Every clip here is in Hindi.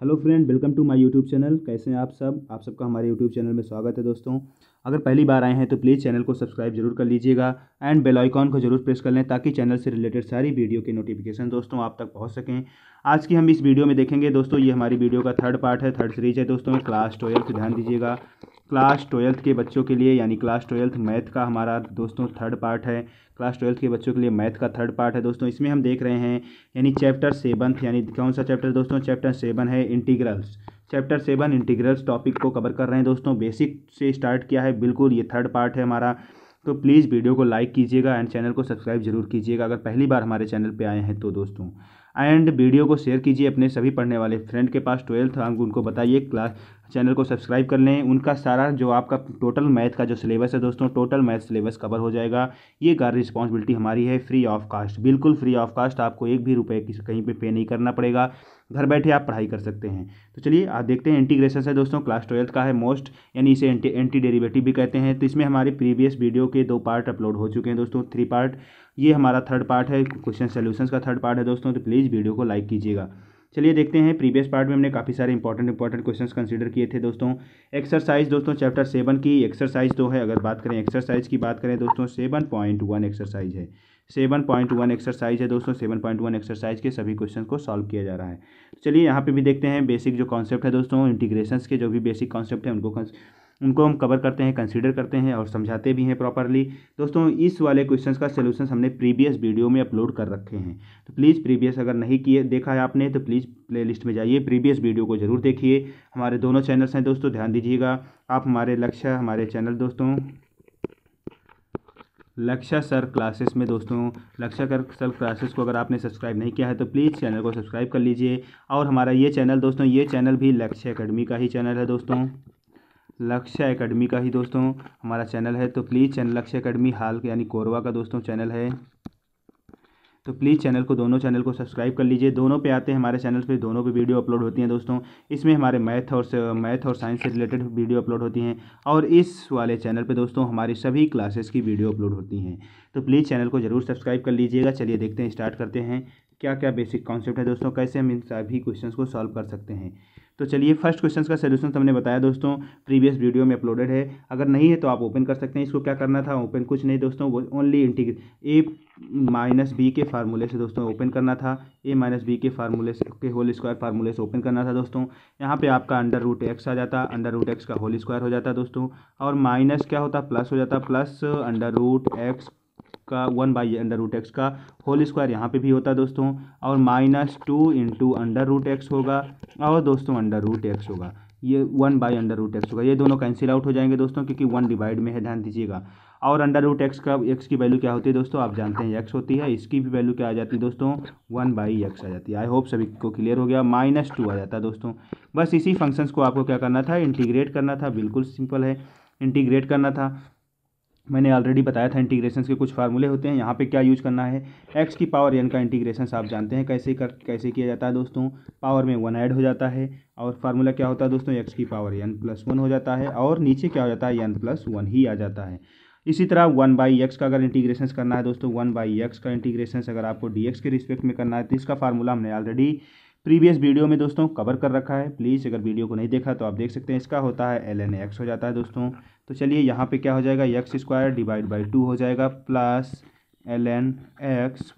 Hello friend, welcome to my YouTube channel. कैसे हैं आप सब? आप सबका हमारे यूट्यूब चैनल में स्वागत है दोस्तों। अगर पहली बार आए हैं तो प्लीज़ चैनल को सब्सक्राइब ज़रूर कर लीजिएगा एंड बेल आइकॉन को ज़रूर प्रेस कर लें ताकि चैनल से रिलेटेड सारी वीडियो के नोटिफिकेशन दोस्तों आप तक पहुँच सकें। आज की हम इस वीडियो में देखेंगे दोस्तों, ये हमारी वीडियो का थर्ड पार्ट है। थर्ड सीरीज़ है दोस्तों क्लास ट्वेल्थ ध्यान दीजिएगा। क्लास ट्वेल्थ के बच्चों के लिए, यानी क्लास ट्वेल्थ मैथ का हमारा दोस्तों थर्ड पार्ट है। क्लास ट्वेल्थ के बच्चों के लिए मैथ का थर्ड पार्ट है। दोस्तों, इसमें हम देख रहे हैं, यानी चैप्टर सेवन्थ यानी कौन सा चैप्टर दोस्तों? चैप्टर सेवन है integrals chapter seven integrals topic को कवर कर रहे हैं दोस्तों। बेसिक से स्टार्ट किया है, बिल्कुल ये थर्ड पार्ट है हमारा। तो प्लीज़ वीडियो को लाइक कीजिएगा एंड चैनल को सब्सक्राइब ज़रूर कीजिएगा, अगर पहली बार हमारे चैनल पे आए हैं तो दोस्तों। एंड वीडियो को शेयर कीजिए अपने सभी पढ़ने वाले फ्रेंड के पास। ट्वेल्थ उनको बताइए क्लास चैनल को सब्सक्राइब कर लें। उनका सारा जो आपका टोटल मैथ का जो सिलेबस है दोस्तों, टोटल मैथ सिलेबस कवर हो जाएगा। ये कार रिस्पॉन्सिबिलिटी हमारी है, फ्री ऑफ़ कास्ट। बिल्कुल फ्री ऑफ़ कास्ट आपको एक भी रुपये किसी, कहीं पे पे नहीं करना पड़ेगा। घर बैठे आप पढ़ाई कर सकते हैं। तो चलिए, आप देखते हैं इंटीग्रेशन है दोस्तों, क्लास ट्वेल्थ का है मोस्ट, यानी इसे एंटी एंटी डेरिवेटिव भी कहते हैं। तो इसमें हमारे प्रीवियस वीडियो के दो पार्ट अपलोड हो चुके हैं दोस्तों, थ्री पार्ट। ये हमारा थर्ड पार्ट है, क्वेश्चन सोल्यूशंस का थर्ड पार्ट है दोस्तों तो प्लीज़ वीडियो को लाइक कीजिएगा। चलिए देखते हैं प्रीवियस पार्ट में हमने काफ़ी सारे इंपॉर्टेंट इंपॉर्टेंट क्वेश्चंस कंसीडर किए थे दोस्तों। एक्सरसाइज दोस्तों चैप्टर सेवन की एक्सरसाइज तो है, अगर बात करें एक्सरसाइज की बात करें दोस्तों सेवन पॉइंट वन एक्सरसाइज है। सेवन पॉइंट वन एक्सरसाइज है दोस्तों सेवन पॉइंट वन एक्सरसाइज के सभी क्वेश्चन को सॉल्व किया जा रहा है। चलिए यहाँ पे भी देखते हैं बेसिक जो कॉन्सेप्ट है दोस्तों इंटीग्रेशंस के जो भी बेसिक कॉन्सेप्ट है, उनको उनको हम कवर करते हैं कंसीडर करते हैं और समझाते भी हैं प्रॉपरली दोस्तों, इस वाले क्वेश्चन का सोल्यूशन हमने प्रीवियस वीडियो में अपलोड कर रखे हैं। तो प्लीज़ प्रीवियस अगर नहीं किए, देखा है आपने तो प्लीज़ प्ले में जाइए प्रीवियस वीडियो को ज़रूर देखिए। हमारे दोनों चैनल्स हैं दोस्तों, ध्यान दीजिएगा। आप हमारे लक्ष्य, हमारे चैनल दोस्तों, लक्ष्य सर क्लासेस में दोस्तों, लक्ष्य कर सर क्लासेस को अगर आपने सब्सक्राइब नहीं किया है तो प्लीज़ चैनल को सब्सक्राइब कर लीजिए। और हमारा ये चैनल दोस्तों, ये चैनल भी लक्ष्य अकेडमी का ही चैनल है दोस्तों। लक्ष्य एकेडमी का ही दोस्तों हमारा चैनल है। तो प्लीज़ चैनल लक्ष्य एकेडमी हाल यानी कोरवा का दोस्तों चैनल है। तो प्लीज़ चैनल को दोनों चैनल को सब्सक्राइब कर लीजिए। दोनों पे आते हैं हमारे चैनल पे, दोनों पे वीडियो अपलोड होती हैं दोस्तों। इसमें हमारे मैथ और मैथ और साइंस से रिलेटेड वीडियो अपलोड होती हैं। और इस वाले चैनल पे दोस्तों हमारी सभी क्लासेस की वीडियो अपलोड होती हैं। तो प्लीज़ चैनल को ज़रूर सब्सक्राइब कर लीजिएगा। चलिए देखते हैं स्टार्ट करते हैं। क्या क्या बेसिक कॉन्सेप्ट है दोस्तों? कैसे हम इन सभी क्वेश्चन को सॉल्व कर सकते हैं? तो चलिए फ़र्स्ट क्वेश्चन का सोल्यूशन हमने बताया दोस्तों प्रीवियस वीडियो में अपलोडेड है। अगर नहीं है तो आप ओपन कर सकते हैं। इसको क्या करना था? ओपन कुछ नहीं दोस्तों, वो only integrate A minus B के फार्मूले से दोस्तों ओपन करना था। ए माइनस बी के फार्मूले के होल स्क्वायर फार्मूले से ओपन करना था दोस्तों। यहाँ पे आपका अंडर रूट एक्स आ जाता अंडर रूट एक्स का होल स्क्वायर हो जाता दोस्तों। और माइनस क्या होता? प्लस हो जाता। प्लस अंडर रूट एक्स का one by under root X का होल स्क्वायर यहाँ पे भी होता है दोस्तों, और minus two into under root X होगा, और दोस्तों अंडर रूट एक्स होगा। ये one by under root X होगा। ये दोनों कैंसिल आउट हो जाएँगे दोस्तों, क्योंकि वन डिवाइड में है, ध्यान दीजिएगा। और अंडर रूट एक्स का, एक्स की वैल्यू क्या होती है दोस्तों, आप जानते हैं, एक्स होती है, इसकी भी वैल्यू क्या आ जाती है दोस्तों, वन बाई एक्स आ जाती है। आई होप सभी को क्लियर हो गया, माइनस टू आ जाता है दोस्तों। बस इसी फ़ंक्शंस को आपको क्या करना था, इंटीग्रेट करना था, बिल्कुल सिंपल है, इंटीग्रेट करना था। मैंने ऑलरेडी बताया था इंटीग्रेशन के कुछ फार्मूले होते हैं, यहाँ पे क्या यूज़ करना है? एक्स की पावर एन का इंटीग्रेशन आप जानते हैं कैसे कर, कैसे किया जाता है दोस्तों? पावर में वन ऐड हो जाता है, और फार्मूला क्या होता है दोस्तों? एक्स की पावर एन प्लस वन हो जाता है, और नीचे क्या हो जाता है? एन प्लस वन ही आ जाता है। इसी तरह वन बाई एक्स का अगर इंटीग्रेशन करना है दोस्तों वन बाई एक्स का इंटीग्रेशन अगर आपको डी के रिस्पेक्ट में करना है तो इसका फार्मूला हमने ऑलरेडी प्रीवियस वीडियो में दोस्तों कवर कर रखा है। प्लीज़ अगर वीडियो को नहीं देखा तो आप देख सकते हैं, इसका होता है एल एन एक्स हो जाता है दोस्तों। तो चलिए यहाँ पे क्या हो जाएगा? X square divide by two हो जाएगा plus L N X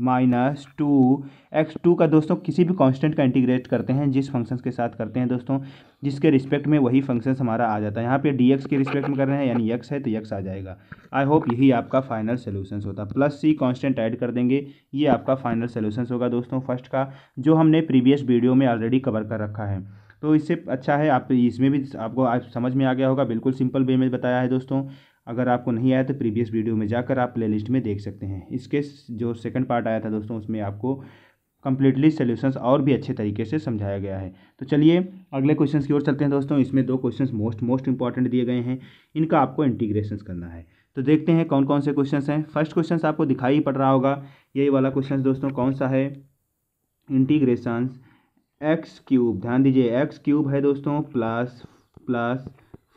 minus two X two का दोस्तों किसी भी कांस्टेंट का इंटीग्रेट करते हैं, जिस फ़ंक्शंस के साथ करते हैं दोस्तों, जिसके रिस्पेक्ट में वही फ़ंक्शन हमारा आ जाता है। यहाँ पे डी एक्स के रिस्पेक्ट में कर रहे हैं, यानी एक्स है तो एक्स आ जाएगा। आई होप यही आपका फाइनल सोल्यूशन होता। है प्लस सी कांस्टेंट ऐड कर देंगे, ये आपका फाइनल सोल्यूशन होगा दोस्तों फ़र्स्ट का, जो हमने प्रीवियस वीडियो में ऑलरेडी कवर कर रखा है। तो इससे अच्छा है, आप इसमें भी आपको, आप समझ में आ गया होगा, बिल्कुल सिंपल वे में बताया है दोस्तों। अगर आपको नहीं आया तो प्रीवियस वीडियो में जाकर आप प्लेलिस्ट में देख सकते हैं। इसके जो सेकंड पार्ट आया था दोस्तों, उसमें आपको कम्प्लीटली सोल्यूशंस और भी अच्छे तरीके से समझाया गया है। तो चलिए, अगले क्वेश्चन की ओर चलते हैं दोस्तों। इसमें दो क्वेश्चन मोस्ट मोस्ट इंपॉर्टेंट दिए गए हैं। इनका आपको इंटीग्रेशन करना है। तो देखते हैं कौन कौन से क्वेश्चन हैं। फ़र्स्ट क्वेश्चन आपको दिखाई पड़ रहा होगा, यही वाला क्वेश्चन दोस्तों कौन सा है? इंटीग्रेशन एक्स क्यूब, ध्यान दीजिए, एक्स क्यूब है दोस्तों, plus plus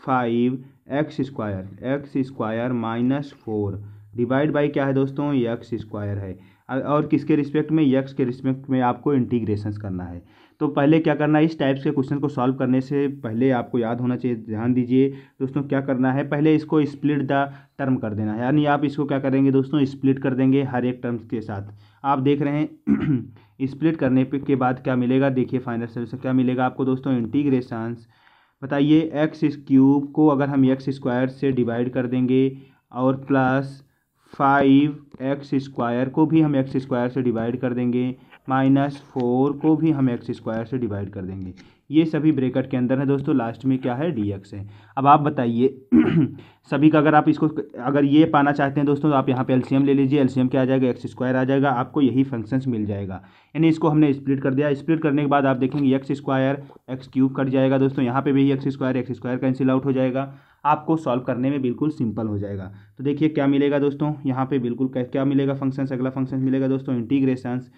five X square X square minus four, divide by क्या है दोस्तों एक्स स्क्वायर है। और किसके रिस्पेक्ट में यक्स के रिस्पेक्ट में आपको इंटीग्रेशन करना है। तो पहले क्या करना है, इस टाइप्स के क्वेश्चन को सॉल्व करने से पहले आपको याद होना चाहिए, ध्यान दीजिए। दोस्तों, क्या करना है, पहले इसको स्प्लिट द टर्म कर देना। है यानी आप इसको क्या करेंगे दोस्तों स्प्लिट कर देंगे हर एक टर्म्स के साथ। आप देख रहे हैं स्प्लिट करने के बाद क्या मिलेगा? देखिए फाइनल सोल्यूशन क्या मिलेगा आपको दोस्तों इंटीग्रेशंस बताइए एक्स क्यूब को अगर हम एक्स स्क्वायर से डिवाइड कर देंगे और प्लस फाइव एक्स स्क्वायर को भी हम एक्स स्क्वायर से डिवाइड कर देंगे। माइनस फोर को भी हम एक्स स्क्वायर से डिवाइड कर देंगे। ये सभी ब्रेकेट के अंदर है दोस्तों, लास्ट में क्या है? डी एक्स है। अब आप बताइए, सभी का अगर आप इसको, अगर ये पाना चाहते हैं दोस्तों तो आप यहाँ पे एलसीएम ले लीजिए, एलसीएम क्या आ जाएगा? एक्स स्क्वायर आ जाएगा, आपको यही फ़ंक्शंस मिल जाएगा। यानी इसको हमने स्प्लिट कर दिया। स्प्लिट करने के बाद आप देखेंगे X square X cube cut जाएगा दोस्तों। यहाँ पे भी X square X square cancel out हो जाएगा। आपको सॉल्व करने में बिल्कुल सिंपल हो जाएगा। तो देखिए क्या मिलेगा दोस्तों? यहाँ पे बिल्कुल क्या मिलेगा? फ़ंक्शन अगला फ़ंक्शन मिलेगा दोस्तों इंटीग्रेशंस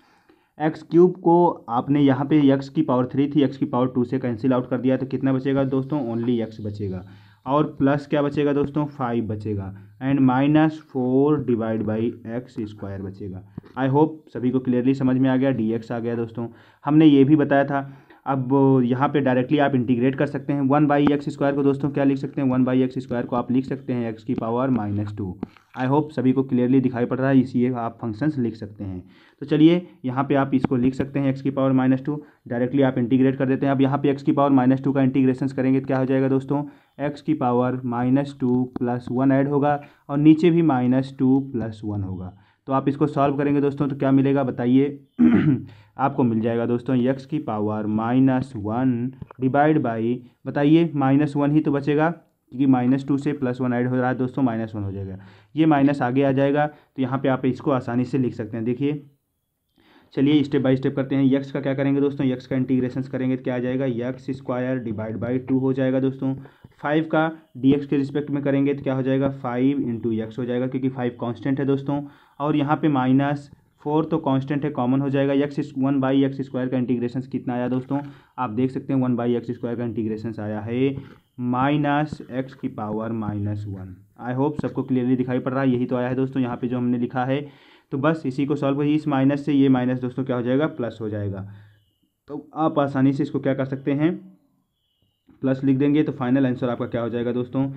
एक्स क्यूब को आपने यहाँ पे एक्स की पावर थ्री थी, एक्स की पावर टू से कैंसिल आउट कर दिया तो कितना बचेगा दोस्तों? ओनली एक्स बचेगा। और प्लस क्या बचेगा दोस्तों? फाइव बचेगा। And minus four divide by X square बचेगा। आई होप सभी को क्लियरली समझ में आ गया डी एक्स आ गया दोस्तों। हमने ये भी बताया था अब यहाँ पे डायरेक्टली आप इंटीग्रेट कर सकते हैं। वन बाई एक्स स्क्वायर को दोस्तों क्या लिख सकते हैं? वन बाई एक्स स्क्वायर को आप लिख सकते हैं एक्स की power minus two. I hope सभी को क्लियरली दिखाई पड़ रहा है इसी आप फ़ंक्शंस लिख सकते हैं। तो चलिए, यहाँ पे आप इसको लिख सकते हैं एक्स की पावर माइनस टू। डायरेक्टली आप इंटीग्रेट कर देते हैं। अब यहाँ पे एक्स की पावर माइनस टू का इंटीग्रेशन करेंगे तो क्या हो जाएगा दोस्तों? एक्स की power minus two plus one add होगा और नीचे भी माइनस टू प्लस वन होगा। तो आप इसको सॉल्व करेंगे दोस्तों तो क्या मिलेगा बताइए। आपको मिल जाएगा दोस्तों यक्स की power minus one divide by बताइए माइनस वन ही तो बचेगा, क्योंकि माइनस टू से प्लस वन ऐड हो रहा है दोस्तों माइनस वन हो जाएगा। ये माइनस आगे आ जाएगा तो यहाँ पे आप इसको आसानी से लिख सकते हैं। देखिए, चलिए स्टेप बाय स्टेप करते हैं। यक्स का क्या करेंगे दोस्तों यक्स का इंटीग्रेशन करेंगे तो क्या आ जाएगा X square divide by two हो जाएगा दोस्तों। फाइव का डी एक्स के रिस्पेक्ट में करेंगे तो क्या हो जाएगा? फाइव इंटू एक्स हो जाएगा क्योंकि फाइव कांस्टेंट है दोस्तों। और यहाँ पे माइनस फोर तो कांस्टेंट है कॉमन हो जाएगा। X one by X square का इंटीग्रेशन कितना आया दोस्तों? आप देख सकते हैं वन बाई एक्स स्क्वायर का इंटीग्रेशन आया है। माइनस एक्स की power minus one I hope सबको क्लियरली दिखाई पड़ रहा है। यही तो आया है दोस्तों। यहाँ पे जो हमने लिखा है। तो बस इसी को सॉल्व करिए इस माइनस से। ये माइनस दोस्तों क्या हो जाएगा? प्लस हो जाएगा। तो आप आसानी से इसको क्या कर सकते हैं? प्लस लिख देंगे तो फाइनल आंसर आपका क्या हो जाएगा दोस्तों?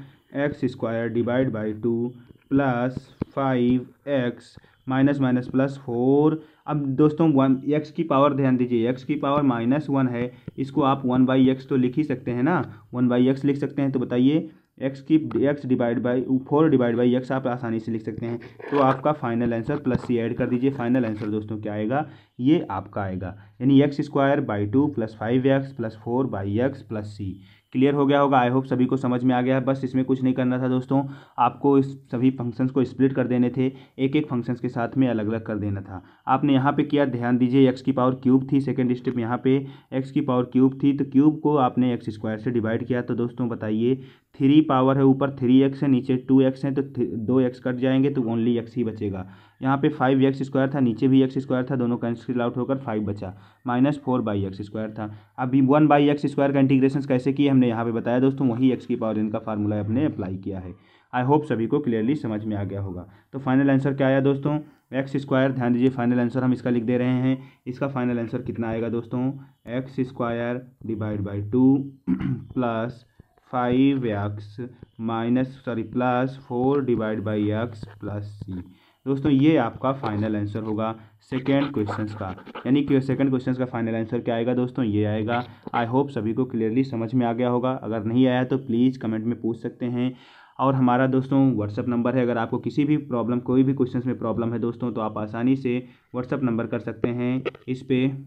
X square divide by two plus five X minus minus plus four अब दोस्तों वन एक्स की पावर ध्यान दीजिए। एक्स की पावर माइनस वन है। इसको आप वन बाई एक्स तो लिख ही सकते हैं ना? वन बाई एक्स लिख सकते हैं। तो बताइए एक्स की X divide by four divide by X आप आसानी से लिख सकते हैं। तो आपका final answer plus C add कर दीजिए। फाइनल आंसर दोस्तों क्या आएगा? ये आपका आएगा। यानी X square by two plus five X plus four by X plus C clear हो गया होगा? आई होप सभी को समझ में आ गया। है बस इसमें कुछ नहीं करना था दोस्तों। आपको इस सभी फ़ंक्शंस को स्प्लिट कर देने थे। एक एक फ़ंक्शंस के साथ में अलग अलग कर देना था। आपने यहाँ पे किया, ध्यान दीजिए एक्स की पावर क्यूब थी सेकेंड स्टेप यहाँ पे। एक्स की पावर क्यूब थी तो क्यूब को आपने एक्स स्क्वायर से डिवाइड किया। तो दोस्तों बताइए थ्री पावर है, ऊपर थ्री एक्स है, नीचे टू एक्स है तो दो एक्स कट जाएँगे तो ओनली एक्स ही बचेगा। यहाँ पे फाइव एक्स स्क्वायर था, नीचे भी एक्स स्क्वायर था, दोनों कैंसिल आउट होकर फाइव बचा। Minus four by X square था। अभी वन बाई एक्स स्क्वायर का इंटीग्रेशन कैसे किए, हमने यहाँ पे बताया दोस्तों, वही एक्स की पावर इनका फार्मूला हमने अप्लाई किया है। आई होप सभी को क्लियरली समझ में आ गया होगा। तो फाइनल आंसर क्या आया दोस्तों? एक्स स्क्वायर ध्यान दीजिए फाइनल आंसर हम इसका लिख दे रहे हैं। इसका फाइनल आंसर कितना आएगा दोस्तों? X square divide by two plus five X minus sorry plus four divide by X plus C दोस्तों, ये आपका फाइनल आंसर होगा सेकेंड क्वेश्चन का। यानी कि सेकेंड क्वेश्चन का फाइनल आंसर क्या आएगा दोस्तों? ये आएगा। आई होप सभी को क्लियरली समझ में आ गया होगा। अगर नहीं आया तो प्लीज़ कमेंट में पूछ सकते हैं। और हमारा दोस्तों व्हाट्सअप नंबर है। अगर आपको किसी भी प्रॉब्लम कोई भी क्वेश्चन में प्रॉब्लम है दोस्तों तो आप आसानी से व्हाट्सअप नंबर कर सकते हैं। इस पर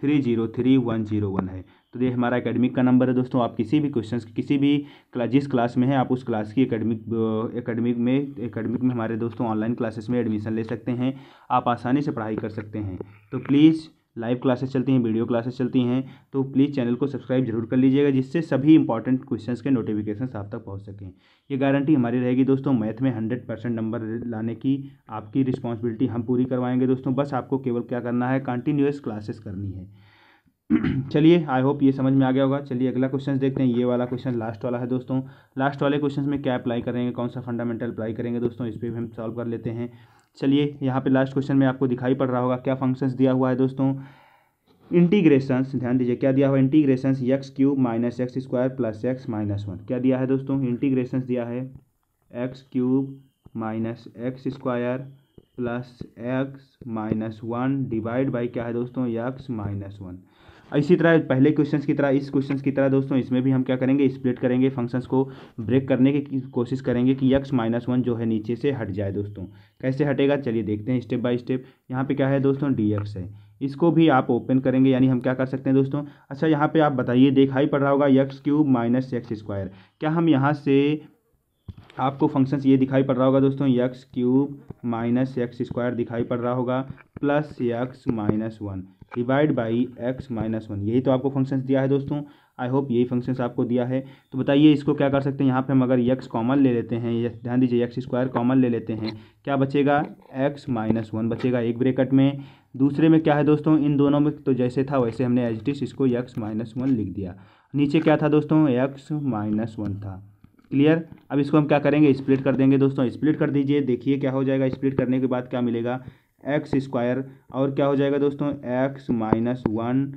three zero three one zero one है। तो ये हमारा एकेडमिक का नंबर है दोस्तों। आप किसी भी क्वेश्चन किसी भी क्लास जिस क्लास में है, आप उस क्लास की एकेडमिक एकेडमिक में एकेडमिक में हमारे दोस्तों ऑनलाइन क्लासेस में एडमिशन ले सकते हैं। आप आसानी से पढ़ाई कर सकते हैं। तो प्लीज़ लाइव क्लासेस चलती हैं वीडियो क्लासेस चलती हैं। तो प्लीज़ चैनल को सब्सक्राइब ज़रूर कर लीजिएगा, जिससे सभी इंपॉर्टेंट क्वेश्चंस के नोटिफिकेशन आप तक पहुँच सकें। ये गारंटी हमारी रहेगी दोस्तों मैथ में हंड्रेड परसेंट नंबर लाने की आपकी रिस्पॉन्सिबिलिटी हम पूरी करवाएँगे दोस्तों। बस आपको केवल क्या करना है कंटिन्यूस क्लासेस करनी है। चलिए आई होप ये समझ में आ गया होगा। चलिए, अगला क्वेश्चन देखते हैं। ये वाला क्वेश्चन लास्ट वाला है दोस्तों। लास्ट वाले क्वेश्चन में क्या अप्लाई करेंगे? कौन सा फंडामेंटल अप्लाई करेंगे दोस्तों? इस पर भी हम सॉल्व कर लेते हैं। चलिए, यहाँ पे लास्ट क्वेश्चन में आपको दिखाई पड़ रहा होगा क्या फ़ंक्शंस दिया हुआ है दोस्तों। इंटीग्रेशंस ध्यान दीजिए, क्या दिया हुआ integrations X cube minus X square plus X minus one क्या दिया है दोस्तों? इंटीग्रेशंस दिया है। X cube minus X square plus X minus one divide by क्या है दोस्तों? एक्स माइनस वन इसी तरह पहले क्वेश्चंस की तरह, इस क्वेश्चंस की तरह दोस्तों, इसमें भी हम क्या करेंगे? स्प्लिट करेंगे फ़ंक्शंस को ब्रेक करने की कोशिश करेंगे कि यक्स माइनस वन जो है नीचे से हट जाए दोस्तों। कैसे हटेगा? चलिए देखते हैं स्टेप बाय स्टेप यहाँ पे क्या है दोस्तों? डी एक्स है। इसको भी आप ओपन करेंगे, यानी हम क्या कर सकते हैं दोस्तों? अच्छा यहाँ पे आप बताइए दिखाई पड़ रहा होगा X cube minus X square क्या हम यहाँ से आपको फ़ंक्शंस ये दिखाई पड़ रहा होगा दोस्तों? X cube minus X square दिखाई पड़ रहा होगा plus X minus one divide by X minus one यही तो आपको फ़ंक्शंस दिया है दोस्तों। आई होप यही फ़ंक्शंस आपको दिया है। तो बताइए, इसको क्या कर सकते हैं? यहाँ पे हम अगर यक्स कॉमन ले लेते हैं ध्यान दीजिए एक्स स्क्वायर कॉमन ले लेते हैं। क्या बचेगा? एक्स माइनस वन बचेगा एक ब्रेकट में। दूसरे में क्या है दोस्तों? इन दोनों में तो जैसे था वैसे हमने एच डी इसको एक्स माइनस वन लिख दिया। नीचे क्या था दोस्तों? एक्स माइनस वन था। क्लियर अब इसको हम क्या करेंगे? स्प्लिट कर देंगे दोस्तों। स्प्लिट कर दीजिए, देखिए क्या हो जाएगा। स्प्लिट करने के बाद क्या मिलेगा? एक्स स्क्वायर, और क्या हो जाएगा दोस्तों? X minus one,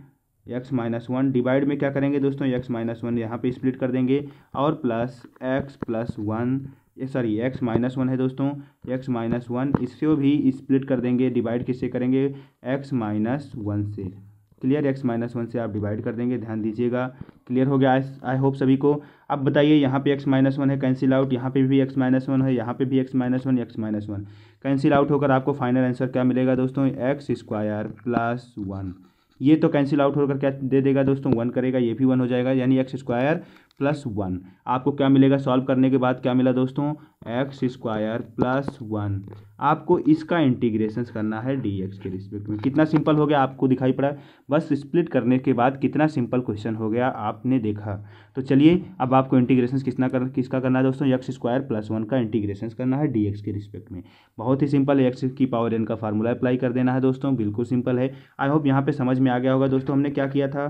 X minus one divide में क्या करेंगे दोस्तों? एक्स माइनस वन यहाँ पर स्प्लिट कर देंगे, और plus X plus one sorry, X minus one है दोस्तों, एक्स माइनस वन इससे भी स्प्लिट कर देंगे, डिवाइड किससे करेंगे? एक्स माइनस वन से। क्लियर एक्स माइनस वन से आप डिवाइड कर देंगे, ध्यान दीजिएगा। क्लियर हो गया आई होप सभी को। अब बताइए, यहाँ पे एक्स माइनस वन है कैंसिल आउट यहाँ पे भी एक्स माइनस वन है, यहाँ पे भी X minus one X minus one cancel out होकर आपको फाइनल आंसर क्या मिलेगा दोस्तों? एक्स स्क्वायर प्लस वन ये तो कैंसिल आउट होकर क्या दे देगा दोस्तों? वन करेगा, ये भी वन हो जाएगा। यानी एक्स स्क्वायर प्लस वन। आपको क्या मिलेगा? सॉल्व करने के बाद क्या मिला दोस्तों? X square plus one. आपको इसका इंटीग्रेशन करना है डी एक्स के रिस्पेक्ट में। कितना सिंपल हो गया? आपको दिखाई पड़ा। बस स्प्लिट करने के बाद कितना सिंपल क्वेश्चन हो गया आपने देखा। तो चलिए, अब आपको इंटीग्रेशन किसना कर, किसका करना है दोस्तों? एक्स स्क्वायर प्लस वन का इंटीग्रेशन करना है डी के रिस्पेक्ट में। बहुत ही सिंपल, एक्स की पावर एन का फार्मूला अप्लाई कर देना है दोस्तों। बिल्कुल सिंपल है। आई होप यहाँ पर समझ में आ गया होगा दोस्तों। हमने क्या किया था?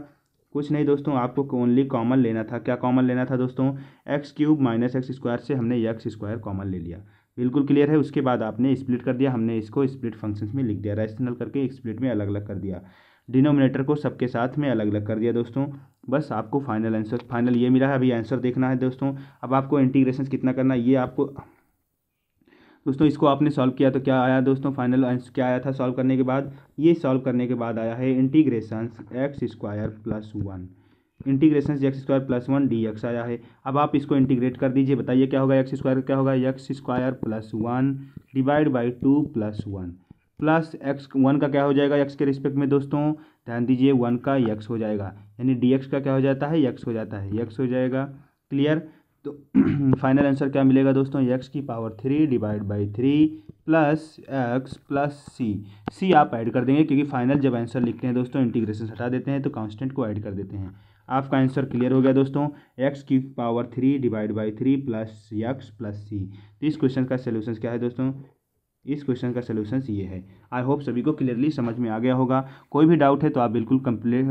कुछ नहीं दोस्तों, आपको ओनली कॉमन लेना था। क्या कॉमन लेना था दोस्तों? X cube minus X square से हमने एक्स स्क्वायर कॉमन ले लिया। बिल्कुल क्लियर है। उसके बाद आपने स्प्लिट कर दिया। हमने इसको स्प्लिट फ़ंक्शंस में लिख दिया। रैशनल करके स्प्लिट में अलग अलग कर दिया। डिनोमिनेटर को सबके साथ में अलग अलग कर दिया दोस्तों। बस आपको फाइनल आंसर फाइनल ये मिला है। अभी आंसर देखना है दोस्तों। अब आपको इंटीग्रेशन कितना करना है? ये आपको दोस्तों, इसको आपने सॉल्व किया तो क्या आया दोस्तों? फाइनल आंसर क्या आया था सॉल्व करने के बाद? ये सॉल्व करने के बाद आया है integration x square plus one integration x square plus one d x आया है। अब आप इसको इंटीग्रेट कर दीजिए, बताइए क्या होगा एक्स स्क्वायर क्या होगा? X square plus one divide by two plus one plus x one का क्या हो जाएगा एक्स के रिस्पेक्ट में दोस्तों? ध्यान दीजिए वन का एक्स हो जाएगा। यानी डी एक्स का क्या हो जाता है? एक्स हो जाता है। एक्स हो जाएगा क्लियर तो फाइनल आंसर क्या मिलेगा दोस्तों? एक्स की power three divide by three plus x plus c c आप ऐड कर देंगे क्योंकि फाइनल जब आंसर लिखते हैं दोस्तों इंटीग्रेशन हटा देते हैं तो कांस्टेंट को ऐड कर देते हैं। आपका आंसर क्लियर हो गया दोस्तों। एक्स की power three divide by three plus x plus c तो इस क्वेश्चन का सोल्यूशन क्या है दोस्तों? इस क्वेश्चन का सोल्यूशन ये है। आई होप सभी को क्लियरली समझ में आ गया होगा। कोई भी डाउट है तो आप बिल्कुल कंप्लीट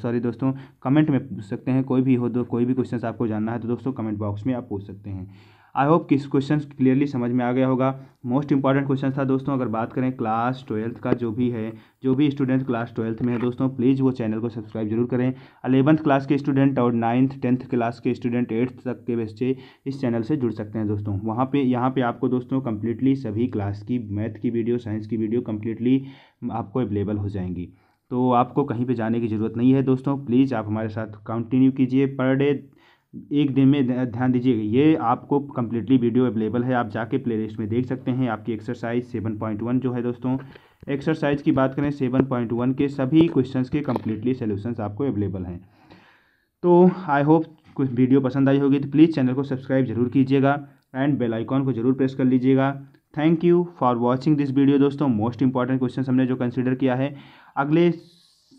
सॉरी दोस्तों कमेंट में पूछ सकते हैं। कोई भी हो दो कोई भी क्वेश्चन आपको जानना है तो दोस्तों कमेंट बॉक्स में आप पूछ सकते हैं। आई होप किस क्वेश्चन क्लियरली समझ में आ गया होगा। मोस्ट इंपॉर्टेंट क्वेश्चन था दोस्तों, अगर बात करें क्लास ट्वेल्थ का जो भी है, जो भी स्टूडेंट क्लास ट्वेल्थ में है दोस्तों प्लीज़ वो चैनल को सब्सक्राइब ज़रूर करें। अलेवंथ क्लास के स्टूडेंट और नाइन्थ टेंथ क्लास के स्टूडेंट एट्थ तक के बच्चे इस चैनल से जुड़ सकते हैं दोस्तों। वहाँ पे, यहाँ पे आपको दोस्तों कम्प्लीटली सभी क्लास की मैथ की वीडियो साइंस की वीडियो कम्प्लीटली आपको अवेलेबल हो जाएँगी। तो आपको कहीं पर जाने की ज़रूरत नहीं है दोस्तों। प्लीज़ आप हमारे साथ कंटिन्यू कीजिए। पर डे एक दिन में ध्यान दीजिए, ये आपको कम्प्लीटली वीडियो अवेलेबल है। आप जाके प्ले लिस्ट में देख सकते हैं। आपकी एक्सरसाइज सेवन पॉइंट वन जो है दोस्तों एक्सरसाइज की बात करें सेवन पॉइंट वन के सभी क्वेश्चंस के कम्प्लीटली सोल्यूशंस आपको अवेलेबल हैं। तो आई होप कुछ वीडियो पसंद आई होगी तो प्लीज़ चैनल को सब्सक्राइब ज़रूर कीजिएगा एंड बेल आइकॉन को ज़रूर प्रेस कर लीजिएगा। Thank you for watching this video दोस्तों। मोस्ट इंपॉर्टेंट क्वेश्चन हमने जो कंसिडर किया है, अगले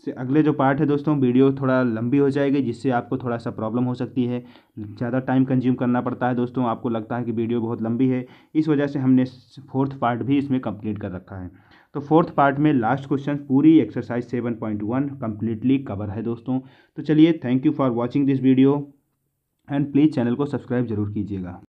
से अगले जो पार्ट है दोस्तों, वीडियो थोड़ा लंबी हो जाएगी, जिससे आपको थोड़ा सा प्रॉब्लम हो सकती है। ज़्यादा टाइम कंज्यूम करना पड़ता है दोस्तों, आपको लगता है कि वीडियो बहुत लंबी है। इस वजह से हमने फोर्थ पार्ट भी इसमें कंप्लीट कर रखा है। तो फोर्थ पार्ट में लास्ट क्वेश्चन, पूरी exercise seven point one completely cover है दोस्तों। तो चलिए, thank you for watching this video and please channel को सब्सक्राइब ज़रूर कीजिएगा।